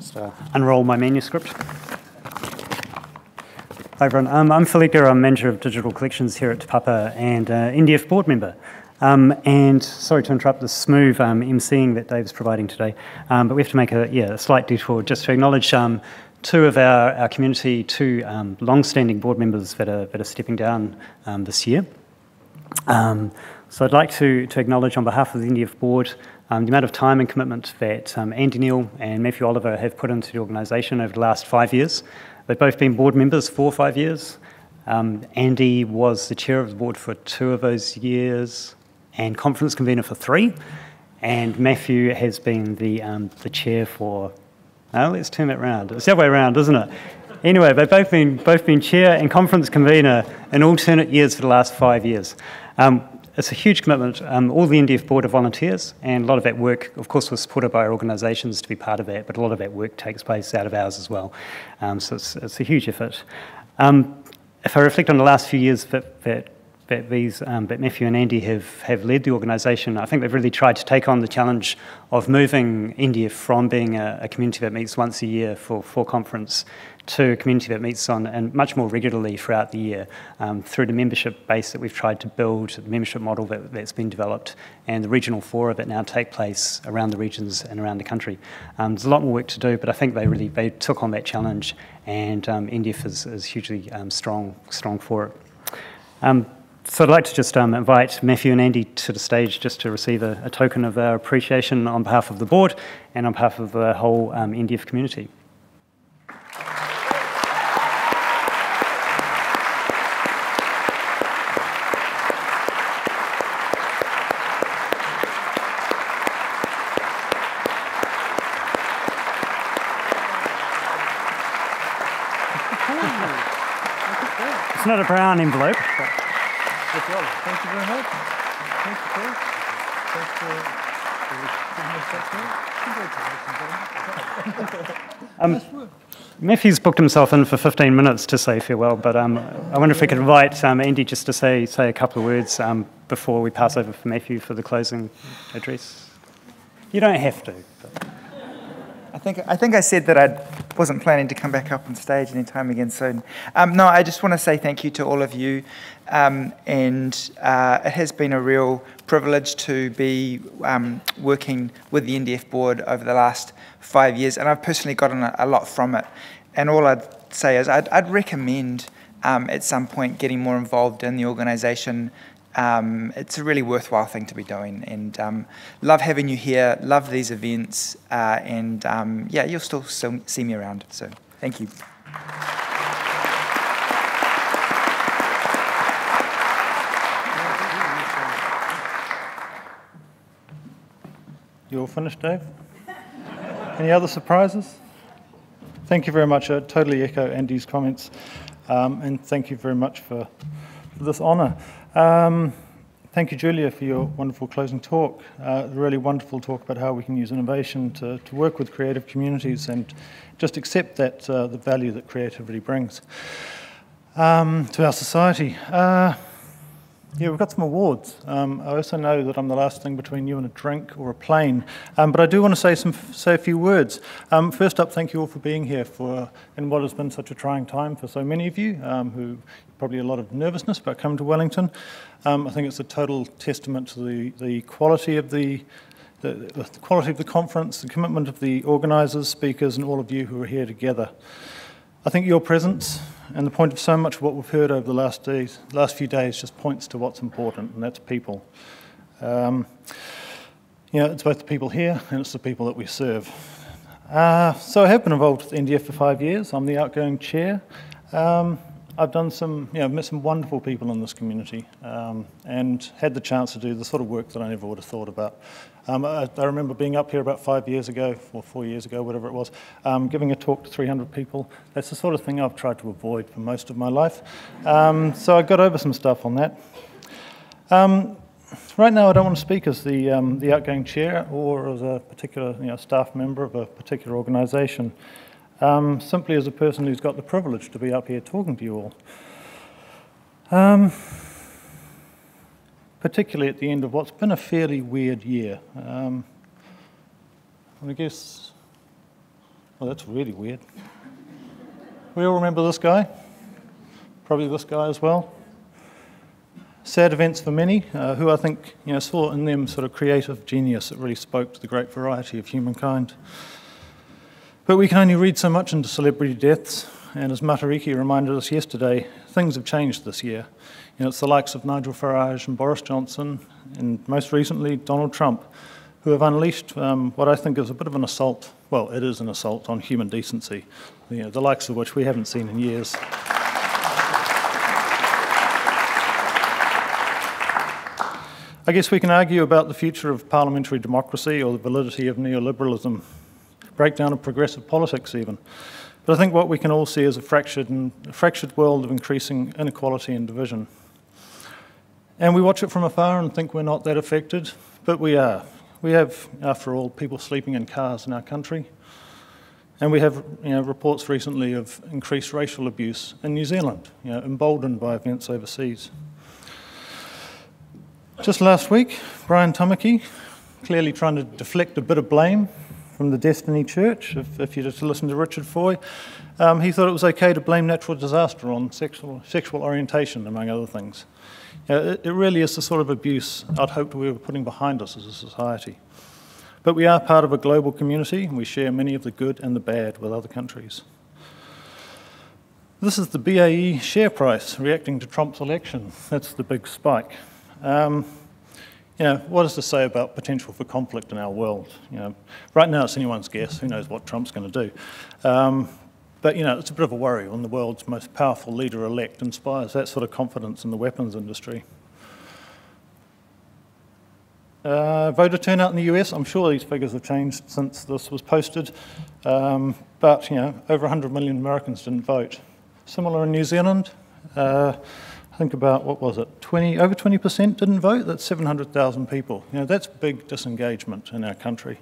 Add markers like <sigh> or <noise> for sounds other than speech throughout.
Just uh, unroll my manuscript. Hi everyone, um, I'm Falika, I'm Manager of Digital Collections here at Papa and uh, NDF board member. Um, and sorry to interrupt the smooth um, emceeing that Dave's providing today, um, but we have to make a, yeah, a slight detour just to acknowledge um, two of our, our community, two um, long-standing board members that are, that are stepping down um, this year. So I'd like to, to acknowledge on behalf of the NDF board um, the amount of time and commitment that um, Andy Neale and Matthew Oliver have put into the organisation over the last five years. They've both been board members for five years. Um, Andy was the chair of the board for two of those years and conference convener for three. And Matthew has been the, um, the chair for, oh, let's turn it around. It's the other way around, isn't it? Anyway, they've both been, both been chair and conference convener in alternate years for the last five years. Um, it's a huge commitment. Um, all the NDF board are volunteers, and a lot of that work, of course, was supported by our organisations to be part of that, but a lot of that work takes place out of hours as well. Um, so it's, it's, a huge effort. Um, if I reflect on the last few years that, that, that these, um, Matthew and Andy have, have led the organisation, I think they've really tried to take on the challenge of moving NDF from being a, a community that meets once a year for, for conference to a community that meets on and much more regularly throughout the year um, through the membership base that we've tried to build, the membership model that, that's been developed, and the regional fora that now take place around the regions and around the country. Um, there's a lot more work to do, but I think they really they took on that challenge, and um, is, is hugely um, strong strong for it. So I'd like to just um, invite Matthew and Andy to the stage just to receive a, a, token of our appreciation on behalf of the board and on behalf of the whole um, NDF community. It's not a brown envelope. Thank you very much. Thank you, Paul. Thanks for um, Matthew's booked himself in for 15 minutes to say farewell, but um, I wonder if we could invite um, Andy just to say, say a couple of words um, before we pass over for Matthew for the closing address. You don't have to. But. I think I think I said that I wasn't planning to come back up on stage anytime again soon. Um, no, I just want to say thank you to all of you, um, and uh, it has been a real privilege to be um, working with the NDF board over the last five years, and I've personally gotten a, a lot from it. And all I'd say is I'd, I'd recommend um, at some point getting more involved in the organisation um, it's a really worthwhile thing to be doing. And um, love having you here, love these events, uh, and um, yeah, you'll still see me around. So thank you. You all finished, Dave? Any other surprises? Thank you very much. I totally echo Andy's comments. Um, and thank you very much for this honour. Um, thank you, Julia, for your wonderful closing talk. Uh, really wonderful talk about how we can use innovation to, to work with creative communities and just accept that uh, the value that creativity brings um, to our society. Uh, yeah, we've got some awards. Um, I also know that I'm the last thing between you and a drink or a plane, um, but I do want to say some say a few words. Um, first up, thank you all for being here for in what has been such a trying time for so many of you um, who probably a lot of nervousness about coming to Wellington. Um, I think it's a total testament to the, the quality of the, the, the quality of the conference, the commitment of the organisers, speakers, and all of you who are here together. I think your presence and the point of so much of what we've heard over the last days, last few days, just points to what's important, and that's people. Um, you know, it's both the people here and it's the people that we serve. Uh, so I have been involved with NDF for five years. I'm the outgoing chair. Um, I've done some, you know, met some wonderful people in this community um, and had the chance to do the sort of work that I never would have thought about. Um, I, I, remember being up here about five years ago, or four years ago, whatever it was, um, giving a talk to 300 people. That's the sort of thing I've tried to avoid for most of my life. Um, so I got over some stuff on that. Um, right now, I don't want to speak as the, um, the outgoing chair or as a particular you know, staff member of a particular organisation um, simply as a person who's got the privilege to be up here talking to you all. Particularly at the end of what's been a fairly weird year. Um, I guess well, that's really weird. We all remember this guy? Probably this guy as well. Sad events for many, uh, who I think you know, saw in them sort of creative genius that really spoke to the great variety of humankind. But we can only read so much into celebrity deaths, and as Matariki reminded us yesterday, things have changed this year. You know, it's the likes of Nigel Farage and Boris Johnson, and most recently Donald Trump, who have unleashed um, what I think is a bit of an assault. Well, it is an assault on human decency, you know, the likes of which we haven't seen in years. I guess we can argue about the future of parliamentary democracy or the validity of neoliberalism, breakdown of progressive politics, even. But I think what we can all see is a fractured, and, a fractured world of increasing inequality and division. And we watch it from afar and think we're not that affected, but we are. We have, after all, people sleeping in cars in our country. And we have you know, reports recently of increased racial abuse in New Zealand, you know, emboldened by events overseas. Just last week, Brian Tamaki, clearly trying to deflect a bit of blame from the Destiny Church, if, if you just listen to Richard Foy, um, he thought it was okay to blame natural disaster on sexual, sexual orientation, among other things. You know, it, it really is the sort of abuse I'd hoped we were putting behind us as a society. But we are part of a global community, and we share many of the good and the bad with other countries. This is the BAE share price reacting to Trump's election. That's the big spike. Um, you know, what does this say about potential for conflict in our world? You know, right now it's anyone's guess. Who knows what Trump's going to do? Um, but you know, it's a bit of a worry when the world's most powerful leader-elect inspires that sort of confidence in the weapons industry. Uh, voter turnout in the US, I'm sure these figures have changed since this was posted, um, but you know, over 100 million Americans didn't vote. Similar in New Zealand. Uh, think about, what was it, 20, over 20% didn't vote? That's 700,000 people. You know, that's big disengagement in our country.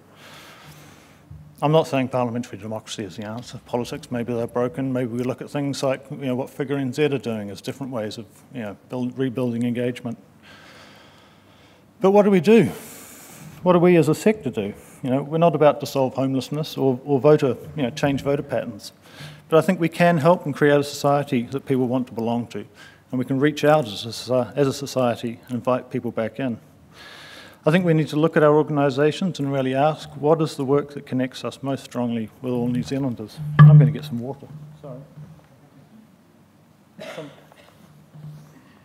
I'm not saying parliamentary democracy is the answer. Politics, maybe they're broken. Maybe we look at things like, you know, what Figure NZ are doing as different ways of, you know, build, rebuilding engagement. But what do we do? What do we as a sector do? You know, we're not about to solve homelessness or, or voter, you know, change voter patterns. But I think we can help and create a society that people want to belong to and we can reach out as a, as a society and invite people back in. I think we need to look at our organisations and really ask what is the work that connects us most strongly with all New Zealanders. I'm going to get some water. Sorry. Some,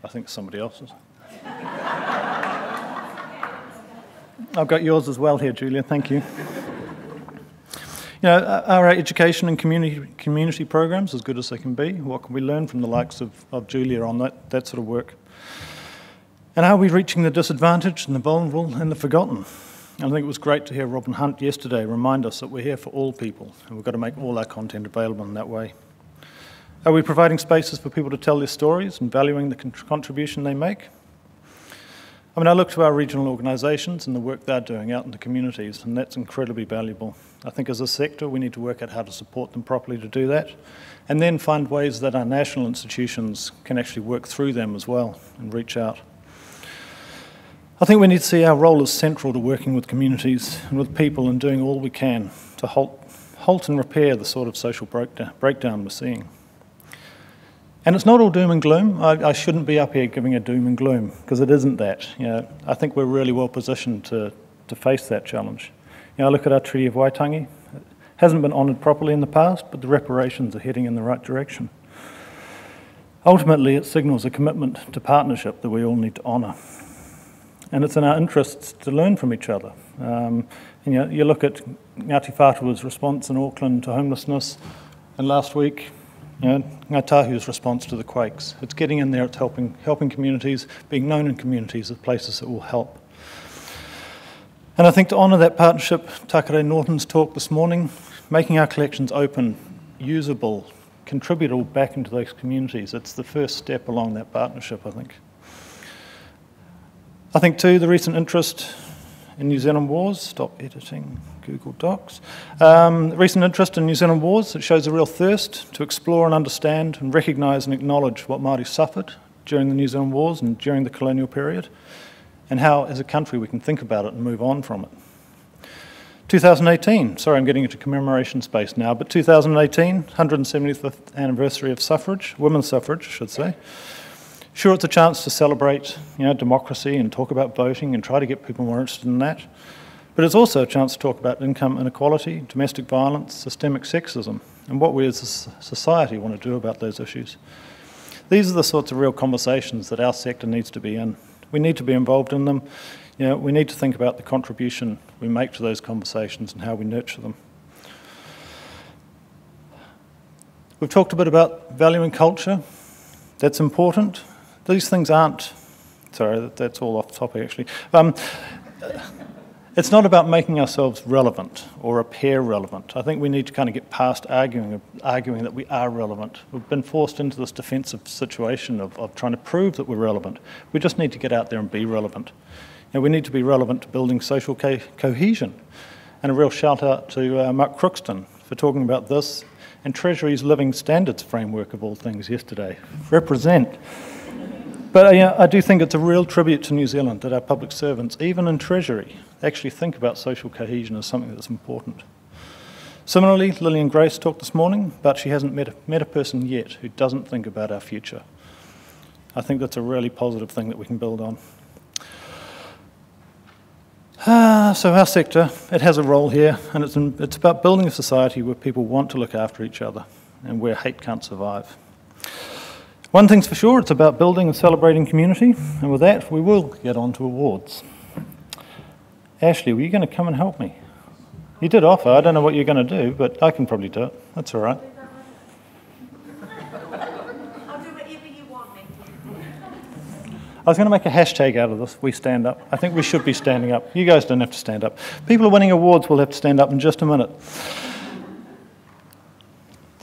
I think somebody else's. <laughs> I've got yours as well here, Julia. Thank you. You know, are our education and community, community programs as good as they can be? What can we learn from the likes of, of Julia on that, that sort of work? And are we reaching the disadvantaged and the vulnerable and the forgotten? I think it was great to hear Robyn Hunt yesterday remind us that we're here for all people and we've got to make all our content available in that way. Are we providing spaces for people to tell their stories and valuing the contribution they make? I mean, I look to our regional organisations and the work they're doing out in the communities, and that's incredibly valuable. I think as a sector, we need to work out how to support them properly to do that, and then find ways that our national institutions can actually work through them as well and reach out. I think we need to see our role as central to working with communities and with people and doing all we can to halt, halt and repair the sort of social breakdown, breakdown we're seeing. And it's not all doom and gloom. I, I, shouldn't be up here giving a doom and gloom because it isn't that. You know, I think we're really well positioned to, to face that challenge. You know, I look at our Treaty of Waitangi. It hasn't been honoured properly in the past, but the reparations are heading in the right direction. Ultimately, it signals a commitment to partnership that we all need to honour. And it's in our interests to learn from each other. Um, you, know, you look at Ngāti Whātua's response in Auckland to homelessness, and last week you know, response to the quakes. It's getting in there, it's helping, helping communities, being known in communities as places that will help. And I think to honour that partnership, Takare Norton's talk this morning, making our collections open, usable, contributable back into those communities, it's the first step along that partnership, I think. I think too, the recent interest in New Zealand wars, stop editing, Google Docs. Um, recent interest in New Zealand wars, it shows a real thirst to explore and understand and recognise and acknowledge what Māori suffered during the New Zealand wars and during the colonial period, and how, as a country, we can think about it and move on from it. 2018, sorry, I'm getting into commemoration space now, but 2018, 175th anniversary of suffrage, women's suffrage, I should say. Sure, it's a chance to celebrate you know, democracy and talk about voting and try to get people more interested in that. But it's also a chance to talk about income inequality, domestic violence, systemic sexism, and what we as a society want to do about those issues. These are the sorts of real conversations that our sector needs to be in. We need to be involved in them. You know, we need to think about the contribution we make to those conversations and how we nurture them. We've talked a bit about value and culture. That's important. These things aren't, sorry, that's all off topic actually. Um, it's not about making ourselves relevant or appear relevant. I think we need to kind of get past arguing, arguing that we are relevant. We've been forced into this defensive situation of, of trying to prove that we're relevant. We just need to get out there and be relevant. You know, we need to be relevant to building social co cohesion. And a real shout out to uh, Mark Crookston for talking about this and Treasury's Living Standards framework of all things yesterday. Represent. But uh, I do think it's a real tribute to New Zealand that our public servants, even in Treasury, actually think about social cohesion as something that's important. Similarly, Lillian Grace talked this morning, but she hasn't met a, met a person yet who doesn't think about our future. I think that's a really positive thing that we can build on. Ah, so our sector, it has a role here, and it's, in, it's about building a society where people want to look after each other and where hate can't survive. One thing's for sure, it's about building and celebrating community, and with that, we will get on to awards. Ashley, were you going to come and help me? You did offer, I don't know what you're going to do, but I can probably do it. That's all right. I was going to make a hashtag out of this. We stand up. I think we should be standing up. You guys don't have to stand up. People are winning awards We'll have to stand up in just a minute.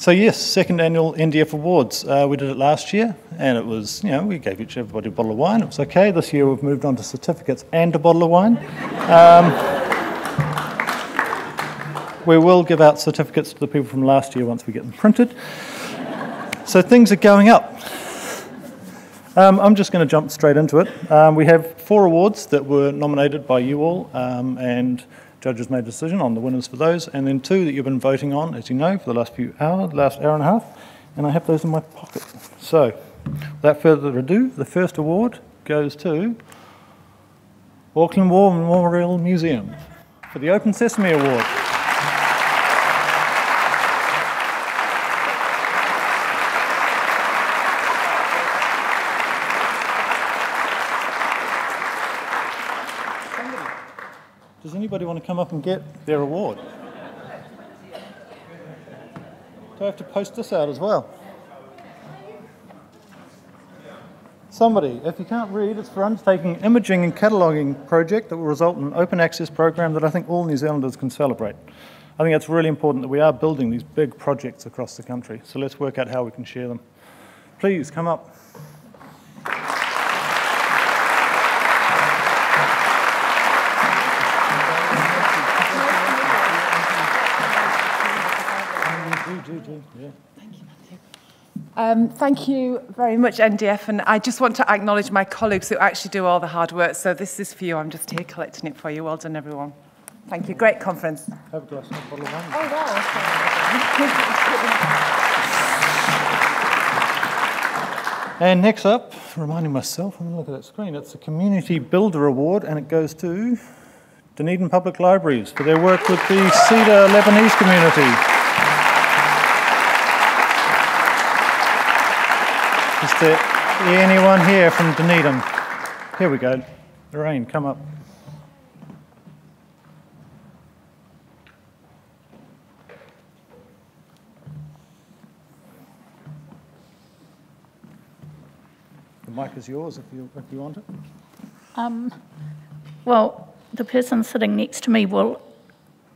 So yes, second annual NDF Awards. Uh, we did it last year, and it was, you know, we gave each everybody a bottle of wine. It was okay. This year we've moved on to certificates and a bottle of wine. Um, we will give out certificates to the people from last year once we get them printed. So things are going up. Um, I'm just going to jump straight into it. Um, we have four awards that were nominated by you all, um, and Judges made a decision on the winners for those, and then two that you've been voting on, as you know, for the last few hours, last hour and a half, and I have those in my pocket. So, without further ado, the first award goes to Auckland War Memorial Museum for the Open Sesame Award. Does anybody want to come up and get their award? Do I have to post this out as well? Somebody, if you can't read, it's for undertaking an imaging and cataloguing project that will result in an open access program that I think all New Zealanders can celebrate. I think it's really important that we are building these big projects across the country, so let's work out how we can share them. Please come up. Um, thank you very much, NDF, and I just want to acknowledge my colleagues who actually do all the hard work. So this is for you. I'm just here collecting it for you. Well done, everyone. Thank you. Great conference. Have a glass of bottle of wine. Oh, wow. <laughs> And next up, reminding myself, I'm going to look at that screen, it's the Community Builder Award, and it goes to Dunedin Public Libraries for their work with the Cedar Lebanese community. Is anyone here from Dunedin? Here we go. Lorraine, come up. The mic is yours if you, if you want it. Um, well, the person sitting next to me will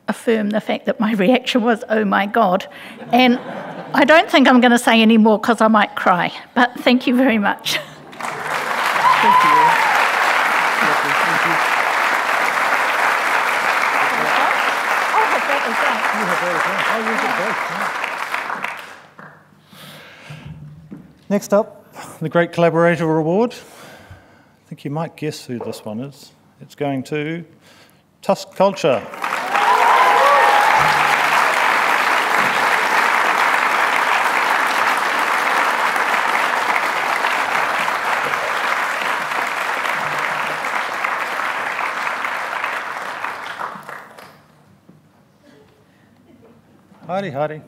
affirm the fact that my <laughs> reaction was, oh my God. And I don't think I'm going to say any more because I might cry, but thank you very much. Thank <laughs> you. Next up, the Great Collaborator Award. I think you might guess who this one is. It's going to Tusk Culture. Hare Hare.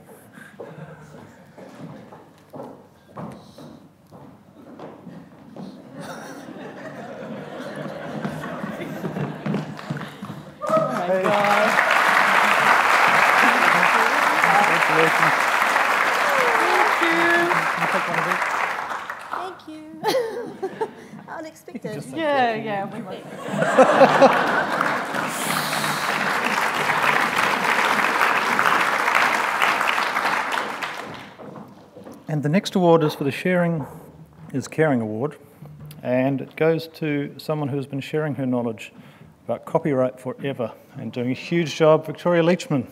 And the next award is for the Sharing is Caring Award, and it goes to someone who has been sharing her knowledge about copyright forever and doing a huge job, Victoria Leachman.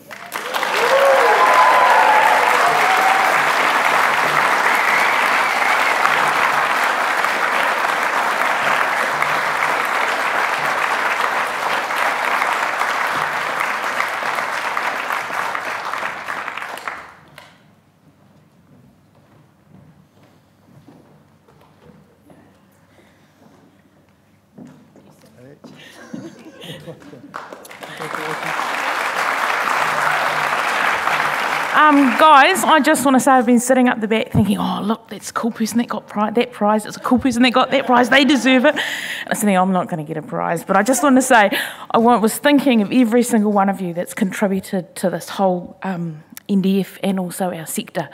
Um, guys, I just want to say I've been sitting up the back thinking, oh, look, that's a cool person that got pri- that prize. It's a cool person that got that prize. They deserve it. And I was thinking, I'm not going to get a prize. But I just want to say, I was thinking of every single one of you that's contributed to this whole um, NDF and also our sector.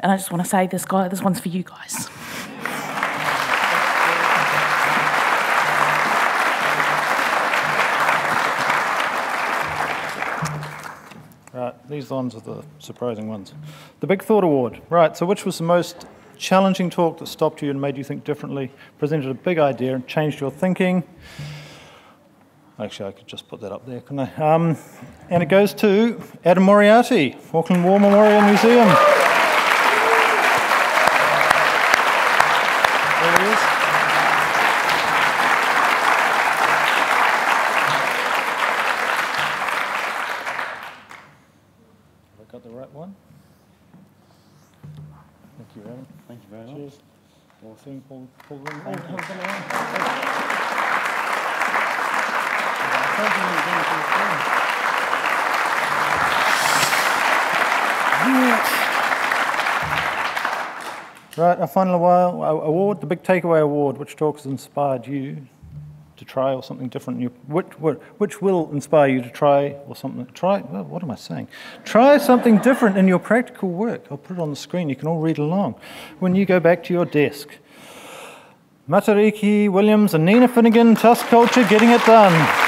And I just want to say, this guy, this one's for you guys. Right, these ones are the surprising ones. The Big Thought Award. Right, so which was the most challenging talk that stopped you and made you think differently, presented a big idea and changed your thinking? Actually, I could just put that up there, couldn't I? Um, and it goes to Adam Moriarty, Auckland War Memorial Museum. Right, our final award, the Big Takeaway Award, which talk has inspired you to try or something different. which, which will inspire you to try or something? Try, well, what am I saying? Try something different in your practical work. I'll put it on the screen, you can all read along. When you go back to your desk. Matariki Williams and Nina Finnegan, Tusk Culture, getting it done.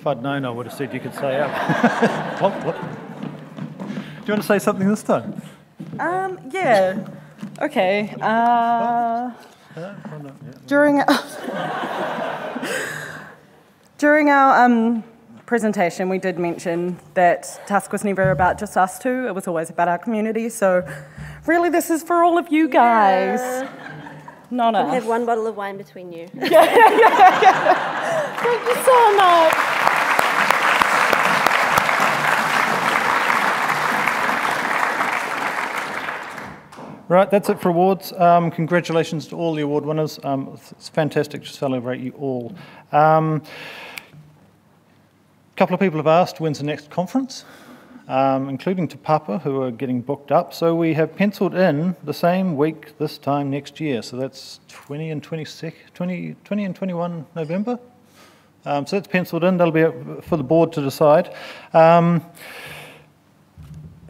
If I'd known, I would have said you could say up. <laughs> what, what? Do you want to say something this time? Um, yeah. Okay. Uh, during <laughs> during our um, presentation, we did mention that Tusk was never about just us two. It was always about our community. So, really, this is for all of you guys, not We'll us. have one bottle of wine between you. <laughs> Yeah. Thank you so much. Right, that's it for awards. Um, congratulations to all the award winners. Um, it's fantastic to celebrate you all. Um, a couple of people have asked when's the next conference, um, including Te Papa, who are getting booked up. So we have penciled in the same week this time next year. So that's 20 and 26, 20, 20 and 21 November. Um, so that's penciled in. That'll be for the board to decide.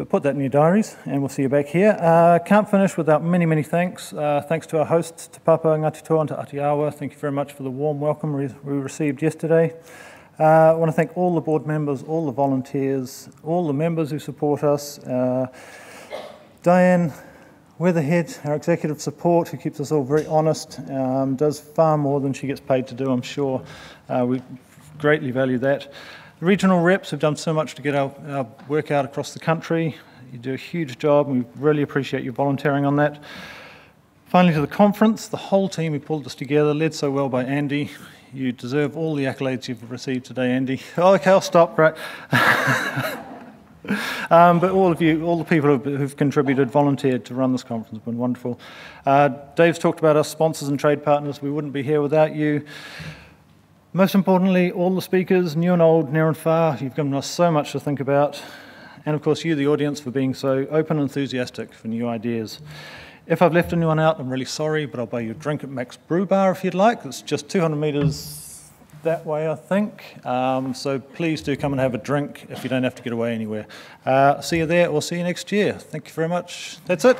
But put that in your diaries, and we'll see you back here. Uh, can't finish without many, many thanks. Uh, thanks to our hosts, Te Papa, Ngati Toa, and Te Atiawa. Thank you very much for the warm welcome we we received yesterday. Uh, I want to thank all the board members, all the volunteers, all the members who support us. Uh, Diane Weatherhead, our executive support, who keeps us all very honest, um, does far more than she gets paid to do, I'm sure. Uh, we greatly value that. The regional reps have done so much to get our, our work out across the country. You do a huge job, and we really appreciate you volunteering on that. Finally, to the conference, the whole team who pulled this together, led so well by Andy. You deserve all the accolades you've received today, Andy. <laughs> Oh, okay, I'll stop, right? <laughs> Um, but all of you, all the people who've, who've contributed, volunteered to run this conference have been wonderful. Uh, Dave's talked about our sponsors and trade partners. We wouldn't be here without you. Most importantly, all the speakers, new and old, near and far, you've given us so much to think about. And of course, you, the audience, for being so open and enthusiastic for new ideas. If I've left anyone out, I'm really sorry, but I'll buy you a drink at Mac's Brew Bar if you'd like. It's just 200 metres that way, I think. Um, so please do come and have a drink if you don't have to get away anywhere. Uh, see you there or see you next year. Thank you very much. That's it.